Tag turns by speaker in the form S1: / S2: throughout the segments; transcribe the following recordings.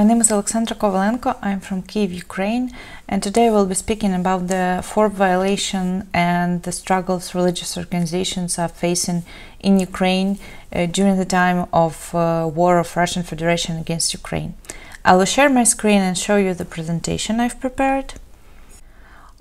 S1: My name is Alexandra Kovalenko. I'm from Kiev, Ukraine, and today we'll be speaking about the FORB violation and the struggles religious organizations are facing in Ukraine uh, during the time of uh, war of Russian Federation against Ukraine. I will share my screen and show you the presentation I've prepared.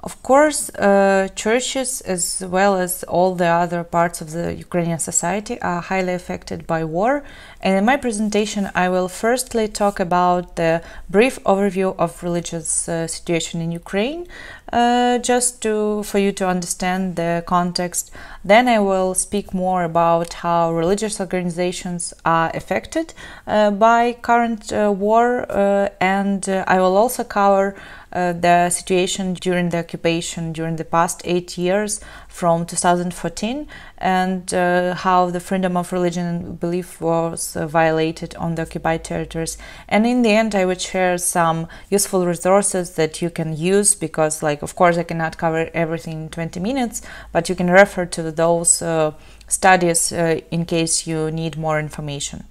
S1: Of course, uh, churches, as well as all the other parts of the Ukrainian society, are highly affected by war. And in my presentation, I will firstly talk about the brief overview of religious uh, situation in Ukraine, uh, just to for you to understand the context. Then I will speak more about how religious organizations are affected uh, by current uh, war, uh, and I will also cover uh, the situation during the occupation during the past eight years from 2014 and uh, how the freedom of religion and belief was uh, violated on the occupied territories. And in the end, I would share some useful resources that you can use because, like, of course, I cannot cover everything in 20 minutes, but you can refer to those uh, studies uh, in case you need more information.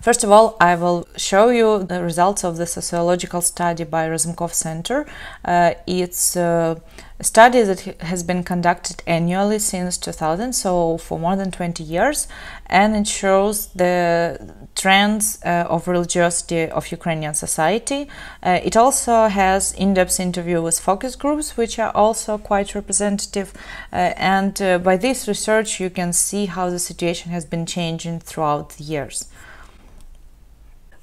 S1: First of all, I will show you the results of the sociological study by Razumkov Center. Uh, it's a study that has been conducted annually since 2000, so for more than 20 years, and it shows the trends uh, of religiosity of Ukrainian society. Uh, it also has in-depth interview with focus groups, which are also quite representative. Uh, and uh, by this research, you can see how the situation has been changing throughout the years.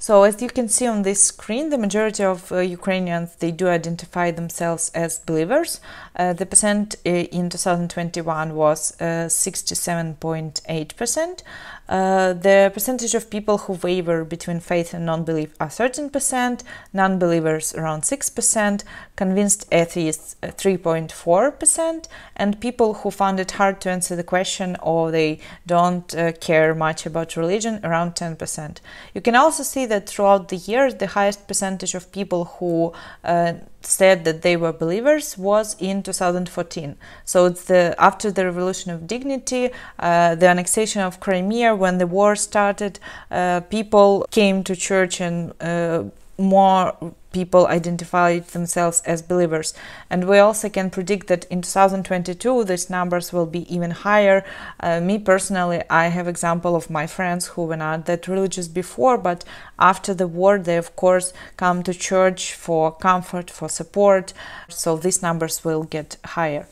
S1: So as you can see on this screen, the majority of uh, Ukrainians, they do identify themselves as believers. Uh, the percent uh, in 2021 was 67.8%. Uh, the percentage of people who waver between faith and non-belief are 13%, non-believers around 6%, convinced atheists 3.4%, uh, and people who found it hard to answer the question or they don't uh, care much about religion around 10%. You can also see that throughout the years the highest percentage of people who uh, said that they were believers was in 2014. So it's the after the revolution of dignity, uh, the annexation of Crimea, when the war started, uh, people came to church and uh, more people identify themselves as believers. And we also can predict that in 2022 these numbers will be even higher. Uh, me personally, I have example of my friends who were not that religious before, but after the war they of course come to church for comfort, for support. So these numbers will get higher.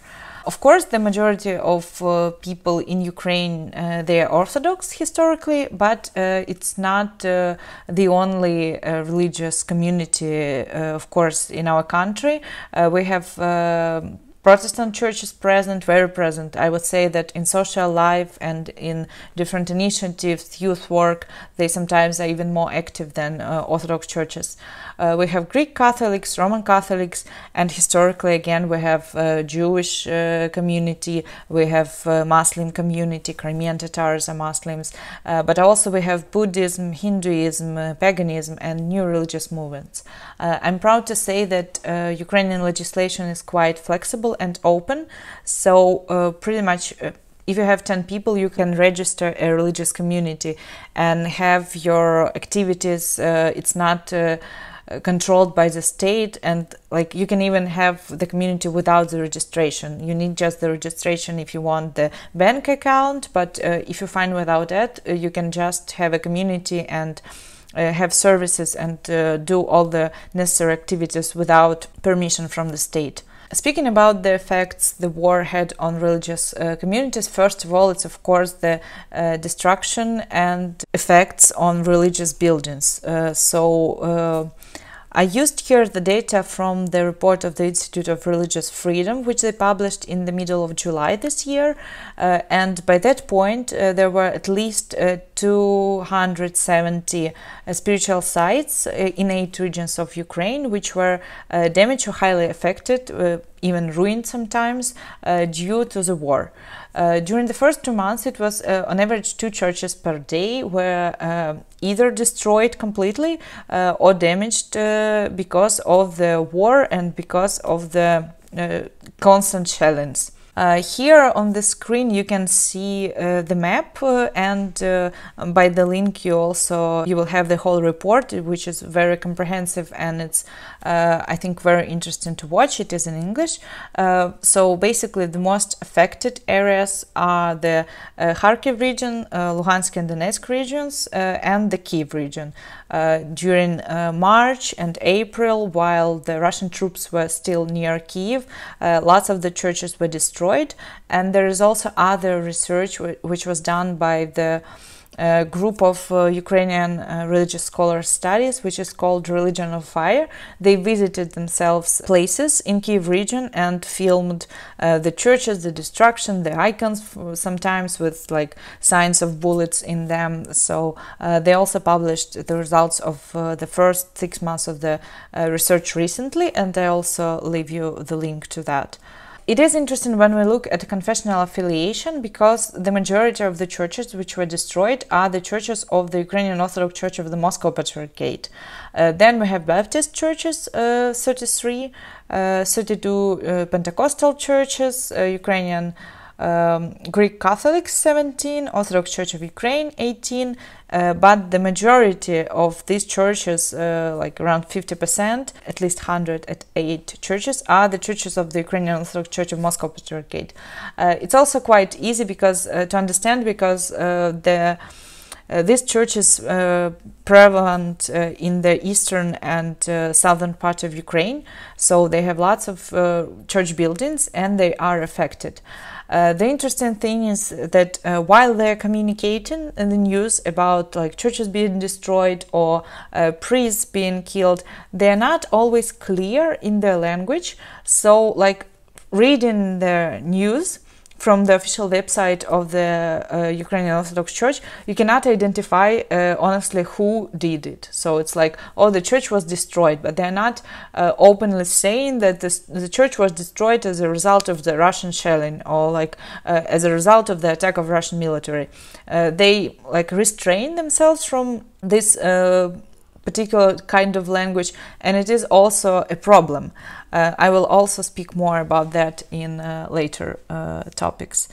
S1: Of course, the majority of uh, people in Ukraine uh, they are Orthodox historically, but uh, it's not uh, the only uh, religious community, uh, of course, in our country. we have Protestant churches present, very present. I would say that in social life and in different initiatives, youth work, they sometimes are even more active than uh, Orthodox churches. Uh, we have Greek Catholics, Roman Catholics, and historically, again, we have uh, Jewish uh, community, we have uh, Muslim community, Crimean Tatars are Muslims, but also we have Buddhism, Hinduism, paganism, and new religious movements. I'm proud to say that Ukrainian legislation is quite flexible and open. So pretty much if you have 10 people, you can register a religious community and have your activities. Uh, it's not uh, controlled by the state and like you can even have the community without the registration you need just the registration if you want the bank account but uh, if you find without that uh, you can just have a community and uh, have services and uh, do all the necessary activities without permission from the state Speaking about the effects the war had on religious uh, communities, first of all, it's of course the uh, destruction and effects on religious buildings. Uh, so uh, I used here the data from the report of the Institute of Religious Freedom, which they published in the middle of July this year. Uh, and by that point, uh, there were at least uh, 270 uh, spiritual sites uh, in eight regions of Ukraine, which were uh, damaged or highly affected, even ruined sometimes, due to the war. Uh, during the first two months, it was uh, on average two churches per day were uh, either destroyed completely uh, or damaged uh, because of the war and because of the constant challenge. Uh, here on the screen you can see uh, the map uh, and uh, by the link you also you will have the whole report which is very comprehensive and it's uh, I think very interesting to watch. It is in English. Uh, so basically the most affected areas are the uh, Kharkiv region, uh, Luhansk and Donetsk regions uh, and the Kiev region. during March and April while the Russian troops were still near Kiev, lots of the churches were destroyed destroyed. And there is also other research which was done by the uh, group of uh, Ukrainian uh, religious scholar studies, which is called Religion of Fire. They visited themselves places in Kiev region and filmed uh, the churches, the destruction, the icons, sometimes with like signs of bullets in them. So uh, they also published the results of uh, the first six months of the research recently, and I also leave you the link to that. It is interesting when we look at confessional affiliation because the majority of the churches which were destroyed are the churches of the Ukrainian Orthodox Church of the Moscow Patriarchate. Uh, then we have Baptist churches, uh, 33, uh, 32 uh, Pentecostal churches, uh, Ukrainian um, Greek Catholics 17, Orthodox Church of Ukraine 18, uh, but the majority of these churches, uh, like around 50%, at least 108 churches, are the churches of the Ukrainian Orthodox Church of Moscow Patriarchate. Uh, it's also quite easy because uh, to understand because uh, the uh, this church is uh, prevalent uh, in the eastern and southern part of Ukraine, so they have lots of church buildings and they are affected. Uh, the interesting thing is that uh, while they're communicating in the news about like churches being destroyed or uh, priests being killed, they're not always clear in their language. So, like reading the news, from the official website of the uh, Ukrainian Orthodox Church, you cannot identify uh, honestly who did it. So it's like, oh, the church was destroyed, but they're not uh, openly saying that this, the church was destroyed as a result of the Russian shelling or like uh, as a result of the attack of Russian military. They like restrain themselves from this particular kind of language and it is also a problem. Uh, I will also speak more about that in uh, later uh, topics.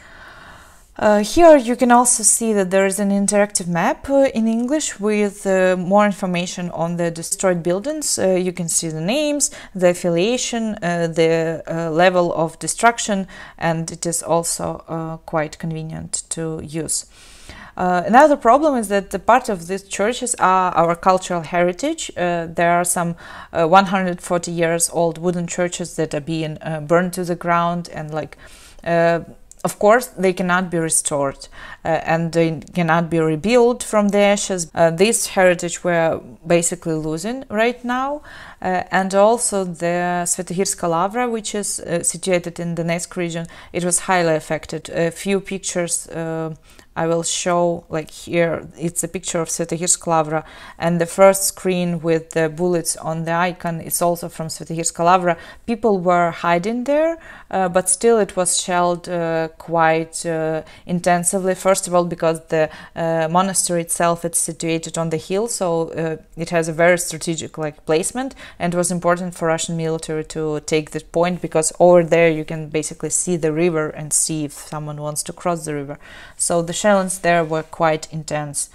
S1: Uh, here you can also see that there is an interactive map uh, in English with uh, more information on the destroyed buildings. you can see the names, the affiliation, the level of destruction, and it is also quite convenient to use. Uh, another problem is that the part of these churches are our cultural heritage. Uh, there are some uh, 140 years old wooden churches that are being uh, burned to the ground and like uh, of course, they cannot be restored uh, and they cannot be rebuilt from the ashes. Uh, this heritage we're basically losing right now. Uh, and also the Svetogirska Lavra, which is situated in the Donetsk region, it was highly affected. A few pictures I will show like here it's a picture of Svetogirsk Lavra and the first screen with the bullets on the icon is also from Svetogirsk Lavra. People were hiding there uh, but still it was shelled uh, quite uh, intensively. First of all because the uh, monastery itself is situated on the hill so uh, it has a very strategic like placement and it was important for Russian military to take this point because over there you can basically see the river and see if someone wants to cross the river. So the challenges there were quite intense.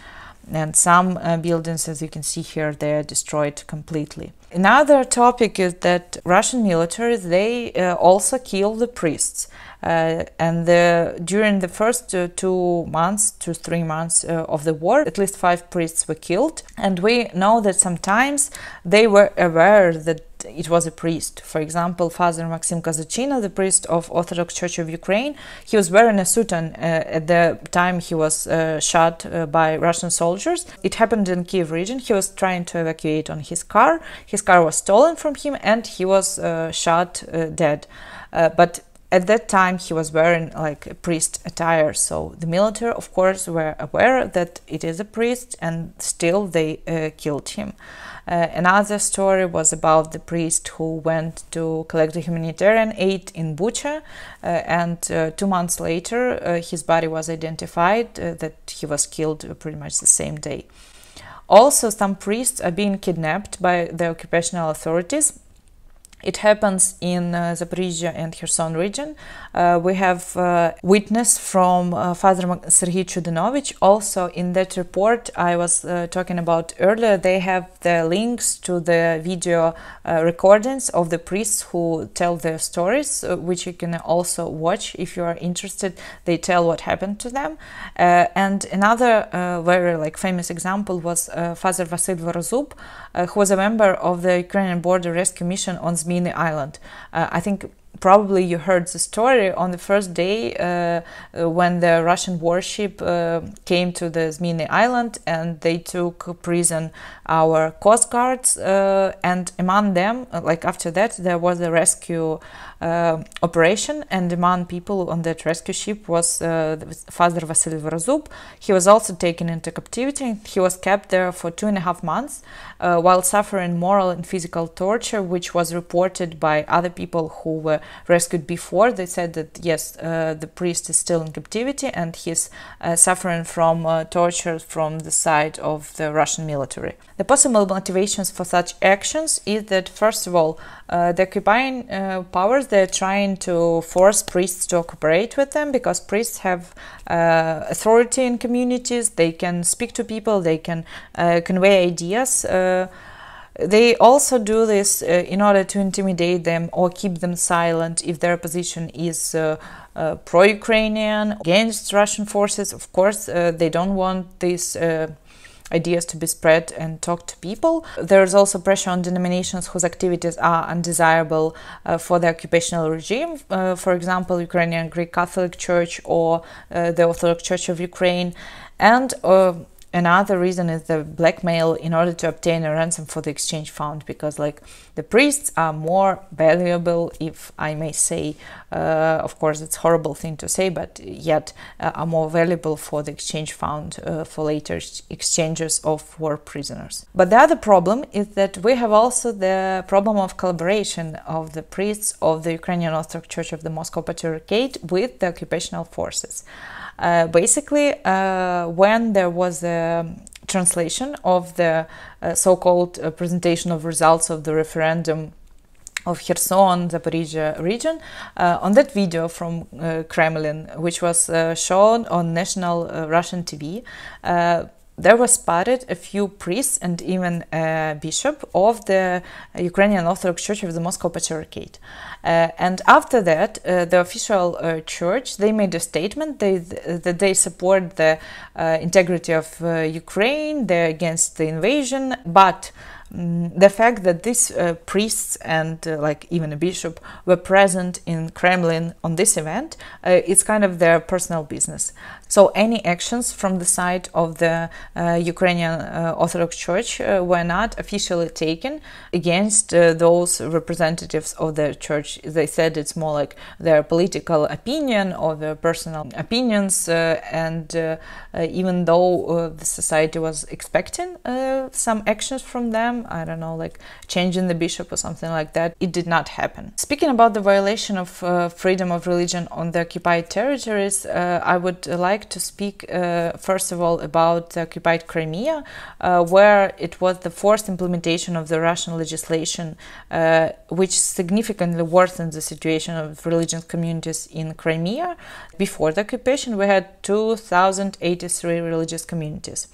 S1: And some uh, buildings as you can see here they are destroyed completely. Another topic is that russian military they uh, also kill the priests uh, and the, during the first uh, two months to three months uh, of the war at least five priests were killed and we know that sometimes they were aware that it was a priest. For example, Father Maxim Kazachyna, the priest of Orthodox Church of Ukraine, he was wearing a soutane uh, at the time he was uh, shot uh, by Russian soldiers. It happened in Kiev region. He was trying to evacuate on his car. His car was stolen from him and he was uh, shot uh, dead. Uh, but at that time he was wearing like a priest attire. So the military of course were aware that it is a priest and still they uh, killed him. Uh, another story was about the priest who went to collect the humanitarian aid in bucha uh, and uh, two months later uh, his body was identified uh, that he was killed pretty much the same day. Also some priests are being kidnapped by the occupational authorities It happens in uh, Zaporizhia and Kherson region. Uh, we have uh, witness from uh, Father Sergei Chudinovich. Also, in that report I was uh, talking about earlier, they have the links to the video uh, recordings of the priests who tell their stories, which you can also watch if you are interested. They tell what happened to them. and another very like famous example was Father Vasil Vorozub, who was a member of the Ukrainian Border Rescue Mission on Zmi Zmini Island. Uh, I think probably you heard the story on the first day uh, uh, when the Russian warship uh, came to the Zmini Island and they took prison our coast guards uh, and among them uh, like after that there was a rescue uh, operation and among people on that rescue ship was Father Vasily Vorozub. He was also taken into captivity. He was kept there for two and a half months while suffering moral and physical torture which was reported by other people who were rescued before. They said that yes, uh, the priest is still in captivity and he's uh, suffering from uh, torture from the side of the Russian military. The possible motivations for such actions is that first of all, uh, the occupying uh, powers they're trying to force priests to cooperate with them because priests have uh, authority in communities. They can speak to people. They can convey ideas they also do this uh, in order to intimidate them or keep them silent if their position is uh, uh, pro-Ukrainian, against Russian forces. Of course, uh, they don't want these uh, ideas to be spread and talk to people. There is also pressure on denominations whose activities are undesirable uh, for the occupational regime. for example, Ukrainian Greek Catholic Church or the Orthodox Church of Ukraine. And another reason is the blackmail in order to obtain a ransom for the exchange fund because like the priests are more valuable if i may say uh, of course it's horrible thing to say but yet uh, are more valuable for the exchange fund uh, for later exchanges of war prisoners. But the other problem is that we have also the problem of collaboration of the priests of the ukrainian orthodox church of the moscow patriarchate with the occupational forces. Uh, basically, uh, when there was a translation of the uh, so-called presentation of results of the referendum of Kherson, Zaporizhia region, uh, on that video from uh, Kremlin, which was uh, shown on national Russian TV, there were spotted a few priests and even a bishop of the Ukrainian Orthodox Church of the Moscow Patriarchate. Uh, and after that, uh, the official uh, church they made a statement they, that they support the uh, integrity of uh, Ukraine, they're against the invasion, but um, the fact that these uh, priests and like even a bishop were present in Kremlin on this event, it's kind of their personal business. So any actions from the side of the uh, Ukrainian uh, Orthodox Church uh, were not officially taken against uh, those representatives of the church. They said it's more like their political opinion or their personal opinions, uh, and uh, even though the society was expecting some actions from them, I don't know, like changing the bishop or something like that, it did not happen. Speaking about the violation of freedom of religion on the occupied territories, I would like like to speak uh, first of all about the occupied Crimea, uh, where it was the forced implementation of the Russian legislation, uh, which significantly worsened the situation of religious communities in Crimea. Before the occupation, we had 2,083 religious communities.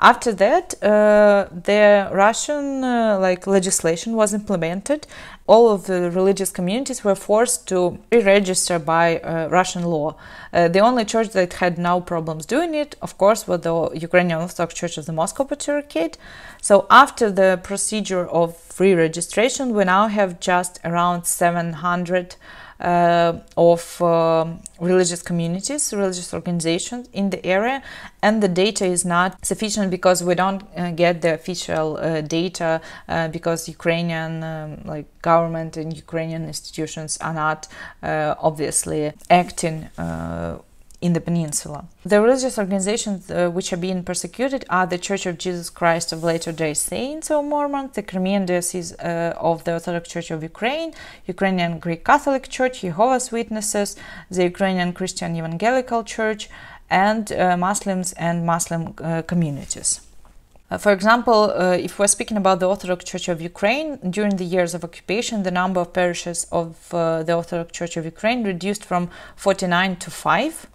S1: After that, uh, the Russian uh, like legislation was implemented. All of the religious communities were forced to re-register by uh, Russian law. The only church that had no problems doing it, of course, was the Ukrainian Orthodox Church of the Moscow Patriarchate. So after the procedure of re-registration, we now have just around 700 uh, of uh, religious communities, religious organizations in the area, and the data is not sufficient because we don't uh, get the official uh, data uh, because Ukrainian um, like government and Ukrainian institutions are not uh, obviously acting in the peninsula. The religious organizations uh, which are being persecuted are the Church of Jesus Christ of Latter-day Saints or Mormons, the Crimean Diocese uh, of the Orthodox Church of Ukraine, Ukrainian Greek Catholic Church, Jehovah's Witnesses, the Ukrainian Christian Evangelical Church, and uh, Muslims and Muslim uh, communities. Uh, for example, uh, if we're speaking about the Orthodox Church of Ukraine, during the years of occupation, the number of parishes of uh, the Orthodox Church of Ukraine reduced from 49 to 5.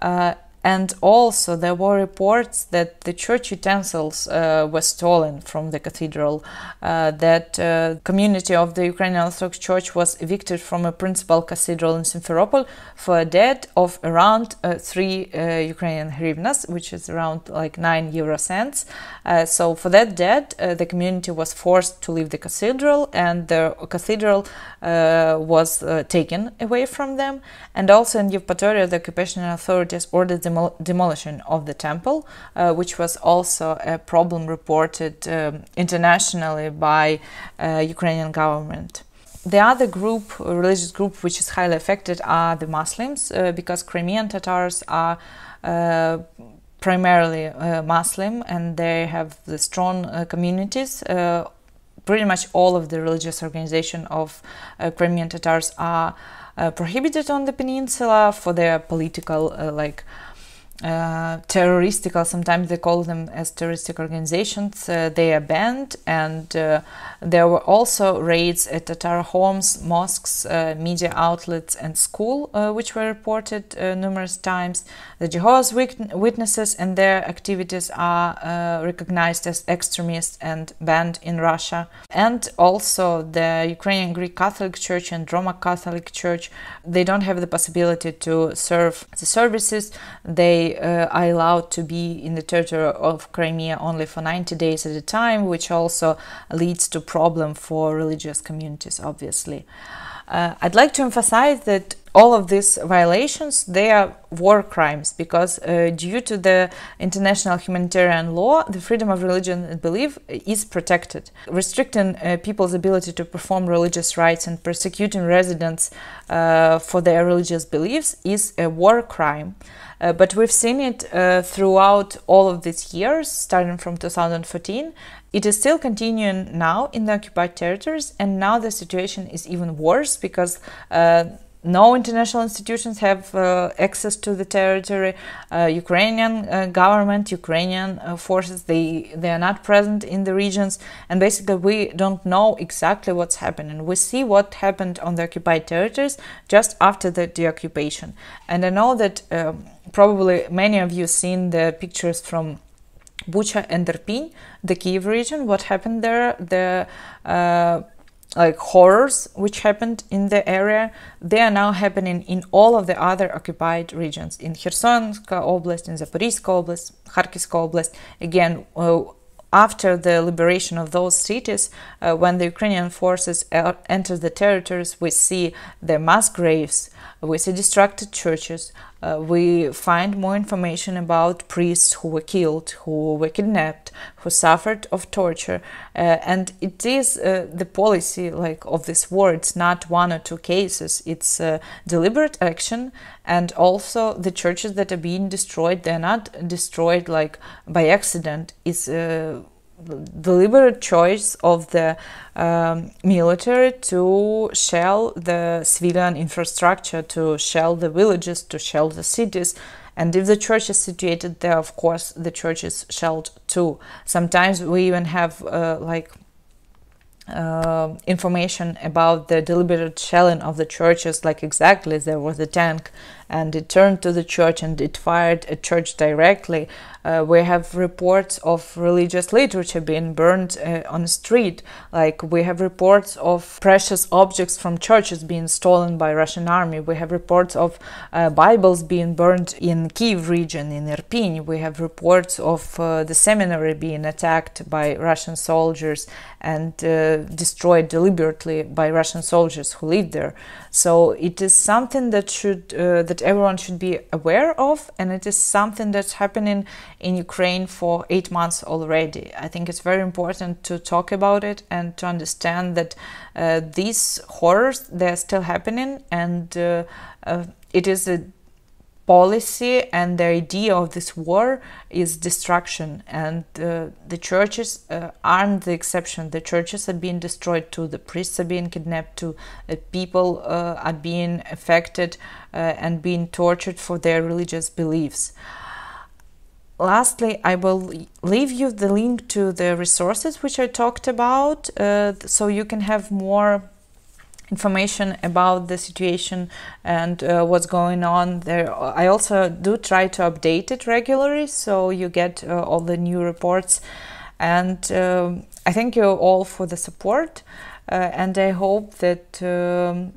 S1: Uh, and also, there were reports that the church utensils uh, were stolen from the cathedral, uh, that uh, community of the Ukrainian Orthodox Church was evicted from a principal cathedral in Simferopol for a debt of around uh, three uh, Ukrainian hryvnias, which is around like nine euro cents. Uh, so, for that debt, the community was forced to leave the cathedral, and the cathedral was taken away from them. And also in Yevpatoria, the occupation authorities ordered demolition of the temple, uh, which was also a problem reported um, internationally by uh, Ukrainian government. The other group, religious group, which is highly affected are the Muslims, uh, because Crimean Tatars are uh, primarily uh, Muslim and they have the strong uh, communities pretty much all of the religious organization of uh, Crimean Tatars are uh, prohibited on the peninsula for their political uh, like uh, terroristic, sometimes they call them as terroristic organizations. Uh, they are banned, and uh, there were also raids at Tatar homes, mosques, uh, media outlets, and school, uh, which were reported uh, numerous times. The Jehovah's Witnesses and their activities are recognized as extremists and banned in Russia. And also the Ukrainian Greek Catholic Church and Roma Catholic Church, they don't have the possibility to serve the services. They uh, are allowed to be in the territory of Crimea only for 90 days at a time, which also leads to problem for religious communities, obviously. Uh, I'd like to emphasize that all of these violations they are war crimes because uh, due to the international humanitarian law the freedom of religion and belief is protected restricting uh, people's ability to perform religious rites and persecuting residents uh, for their religious beliefs is a war crime uh, but we've seen it uh, throughout all of these years, starting from 2014. It is still continuing now in the occupied territories, and now the situation is even worse because uh, no international institutions have uh, access to the territory. Uh, Ukrainian uh, government, Ukrainian uh, forces, they they are not present in the regions, and basically we don't know exactly what's happening. We see what happened on the occupied territories just after the deoccupation, and I know that um, probably many of you seen the pictures from Bucha and Irpin, the Kiev region. What happened there? The uh, like horrors which happened in the area, they are now happening in all of the other occupied regions in Khersonska Oblast, in Zaporizhska Oblast, Kharkivska Oblast. Again, uh, after the liberation of those cities, uh, when the Ukrainian forces enter the territories, we see the mass graves, we see destructed churches, uh, we find more information about priests who were killed, who were kidnapped, who suffered of torture, uh, and it is uh, the policy like of this war. It's not one or two cases. It's deliberate action, and also the churches that are being destroyed. They're not destroyed like by accident. It's uh, deliberate choice of the um, military to shell the civilian infrastructure, to shell the villages, to shell the cities. And if the church is situated there, of course, the church is shelled too. Sometimes we even have uh, like uh, information about the deliberate shelling of the churches, like exactly there was a tank and it turned to the church and it fired at church directly. Uh, we have reports of religious literature being burned uh, on the street. Like we have reports of precious objects from churches being stolen by Russian army. We have reports of uh, Bibles being burned in Kiev region, in Irpin. We have reports of uh, the seminary being attacked by Russian soldiers and uh, destroyed deliberately by Russian soldiers who lived there. So it is something that should uh, that everyone should be aware of, and it is something that's happening in Ukraine for eight months already. I think it's very important to talk about it and to understand that uh, these horrors they're still happening, and uh, uh it is a policy and the idea of this war is destruction. And uh, the churches uh, aren't the exception the churches are being destroyed too. The priests are being kidnapped too. People uh, are being affected uh, and being tortured for their religious beliefs. Lastly, I will leave you the link to the resources which I talked about, uh, so you can have more information about the situation and uh, what's going on there. I also do try to update it regularly, so you get uh, all the new reports. And um, I thank you all for the support, uh, and I hope that. Um,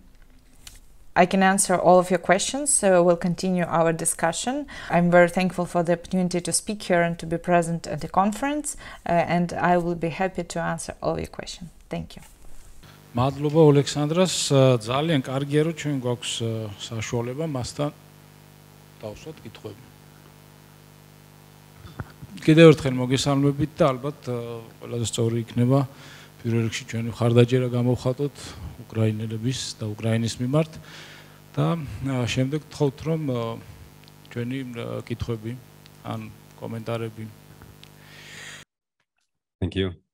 S1: I can answer all of your questions, so we'll continue our discussion. I'm very thankful for the opportunity to speak here and to be present at the conference, uh, and I will be happy to answer all your questions. Thank you.
S2: მადლობა ოლექსანდრას ძალიან კარგია რომ ჩვენ გვაქვს საშუალება მასთან დავსვათ კითხვები. კიდევ ერთხელ მოგესალმებით და ალბათ ყველაზე სწორი იქნება პირველ რიგში ჩვენი ხარდაჭერა გამოვხატოთ უკრაინელების და უკრაინის მიმართ და შემდეგ თხოვთ რომ ჩვენი კითხვები ან კომენტარები
S3: Thank you.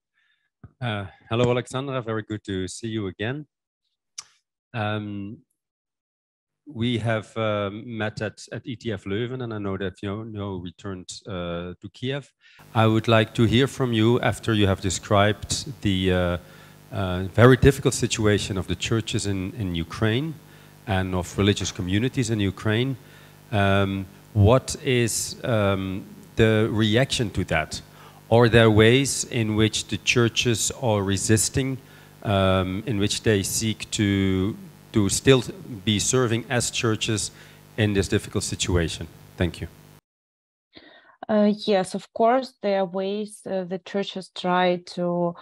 S3: Uh, hello, Alexandra. Very good to see you again. Um, we have uh, met at, at ETF Leuven, and I know that you know, returned uh, to Kiev. I would like to hear from you after you have described the uh, uh, very difficult situation of the churches in, in Ukraine and of religious communities in Ukraine. Um, what is um, the reaction to that? Are there ways in which the churches are resisting, um, in which they seek to, to still be serving as churches in this difficult situation? Thank you.
S1: Uh, yes, of course, there are ways uh, the churches try to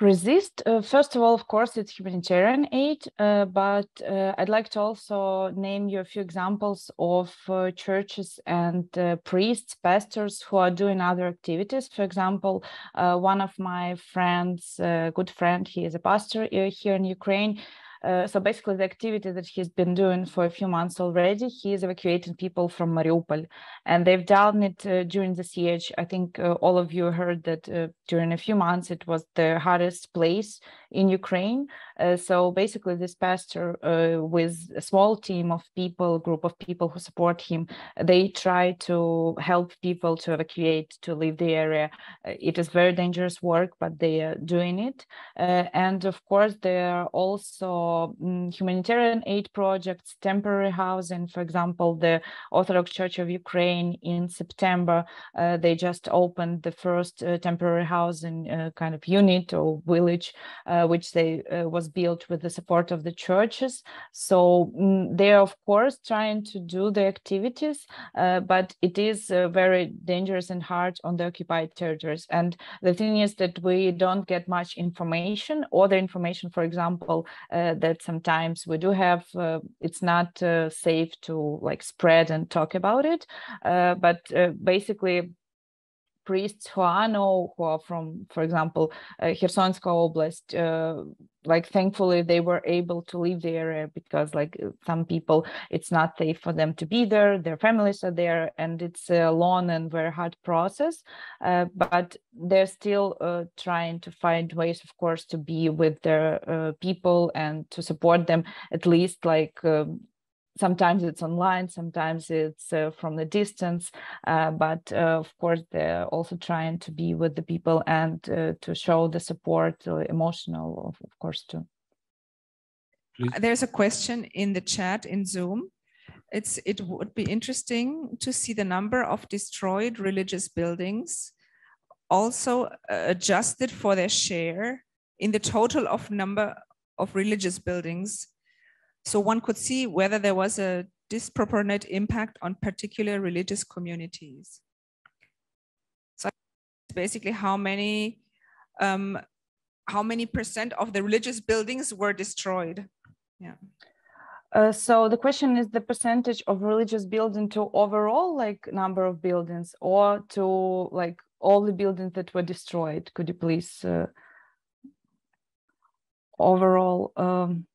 S1: resist uh, first of all of course it's humanitarian aid uh, but uh, i'd like to also name you a few examples of uh, churches and uh, priests pastors who are doing other activities. For example uh, one of my friends good friend he is a pastor here in ukraine uh, so basically, the activity that he's been doing for a few months already, he is evacuating people from Mariupol, and they've done it uh, during the siege. I think uh, all of you heard that uh, during a few months it was the hardest place in Ukraine. Uh, so basically, this pastor, uh, with a small team of people, group of people who support him, they try to help people to evacuate, to leave the area. it is very dangerous work, but they are doing it. and of course, there are also um, humanitarian aid projects, temporary housing. For example, the Orthodox Church of Ukraine in September, uh, they just opened the first uh, temporary housing uh, kind of unit or village, uh, which they uh, was built with the support of the churches. So um, they are, of course, trying to do the activities, uh, but it is very dangerous and hard on the occupied territories. And the thing is that we don't get much information or the information, for example, that sometimes we do have uh, it's not uh, safe to like spread and talk about it. Uh, but basically priests who I know who are from, for example, uh, Khersonska Oblast, uh, like thankfully they were able to leave the area because like some people, it's not safe for them to be there, their families are there, and it's a long and very hard process. Uh, but they're still uh, trying to find ways, of course, to be with their uh, people and to support them at least like um, sometimes it's online sometimes it's uh, from the distance uh, but uh, of course they're also trying to be with the people and uh, to show the support uh, emotional of, of course too
S4: Please. there's a question in the chat in zoom it's it would be interesting to see the number of destroyed religious buildings also uh, adjusted for their share in the total of number of religious buildings so one could see whether there was a disproportionate impact on particular religious communities. So basically how many um, how many percent of the religious buildings were destroyed? Yeah.
S1: Uh, so the question is the percentage of religious building to overall like number of buildings or to like all the buildings that were destroyed could you please uh, overall um,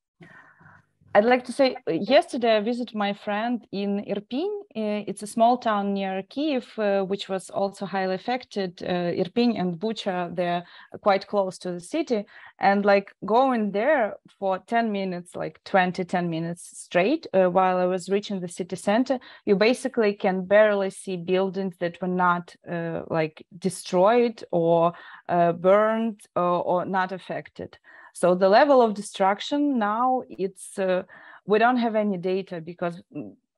S1: I'd like to say uh, yesterday I visited my friend in Irpin. Uh, it's a small town near Kiev, uh, which was also highly affected. Uh, Irpin and Bucha, they're quite close to the city. And like going there for 10 minutes, like 20, 10 minutes straight, uh, while I was reaching the city center, you basically can barely see buildings that were not uh, like destroyed or burned or, or not affected. So the level of destruction now it's uh, we don't have any data because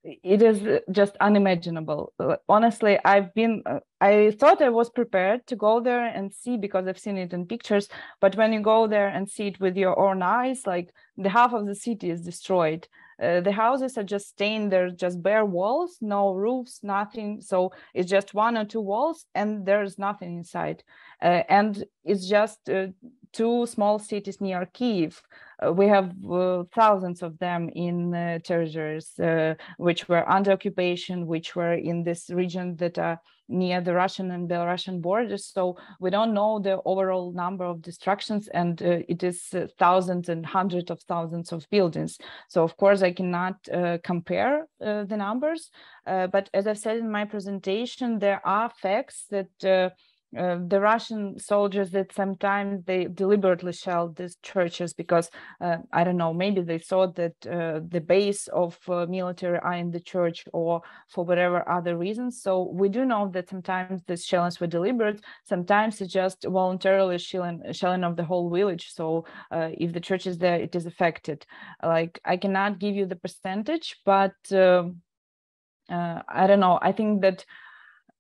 S1: it is just unimaginable. Uh, honestly, I've been uh, I thought I was prepared to go there and see because I've seen it in pictures, but when you go there and see it with your own eyes, like the half of the city is destroyed. Uh, the houses are just staying there, just bare walls, no roofs, nothing. So it's just one or two walls, and there's nothing inside. Uh, and it's just uh, two small cities near Kiev. Uh, we have uh, thousands of them in uh, territories uh, which were under occupation, which were in this region that are near the Russian and Belarusian borders. So we don't know the overall number of destructions, and it is thousands and hundreds of thousands of buildings. So of course I cannot compare the numbers, but as I've said in my presentation, there are facts that uh, the Russian soldiers that sometimes they deliberately shelled these churches because uh, I don't know maybe they thought that uh, the base of uh, military are in the church or for whatever other reasons. So we do know that sometimes these shellings were deliberate. Sometimes it's just voluntarily shelling, shelling of the whole village. So uh, if the church is there, it is affected. Like I cannot give you the percentage, but um, I don't know. I think that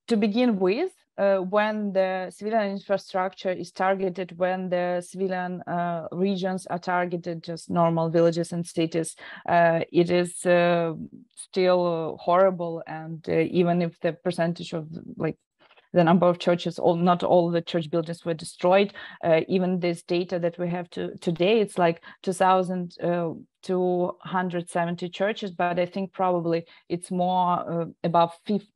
S1: to begin with uh, when the civilian infrastructure is targeted, when the civilian uh, regions are targeted, just normal villages and cities, uh, it is uh, still horrible. And uh, even if the percentage of like the number of churches, all not all the church buildings were destroyed. Uh, even this data that we have to, today, it's like 2,000 to 170 churches, but I think probably it's more uh, about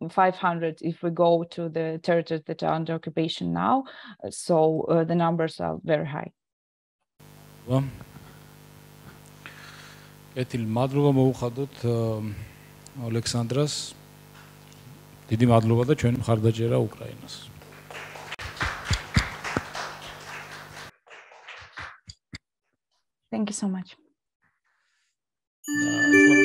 S1: 500 if we go to the territories that are under occupation now. So uh, the numbers are very high.
S2: Well,
S1: Thank you so much. Uh,